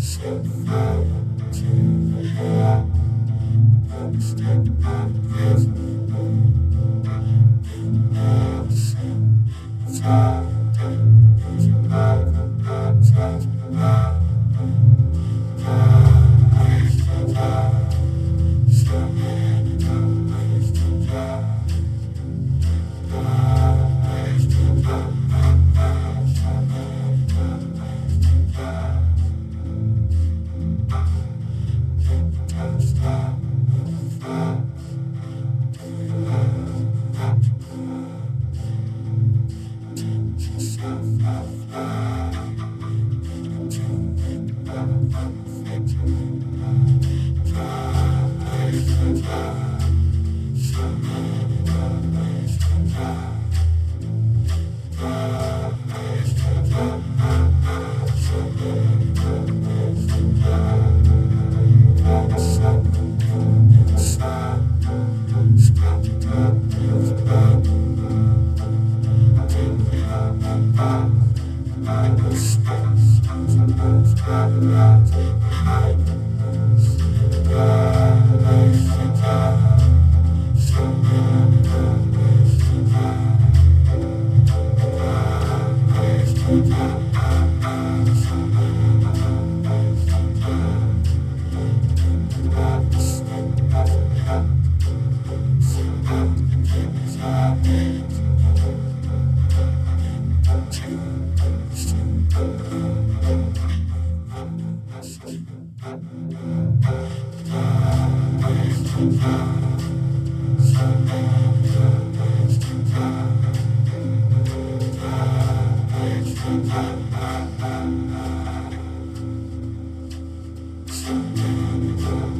Step Thank Thank uh you. -huh. Thank you.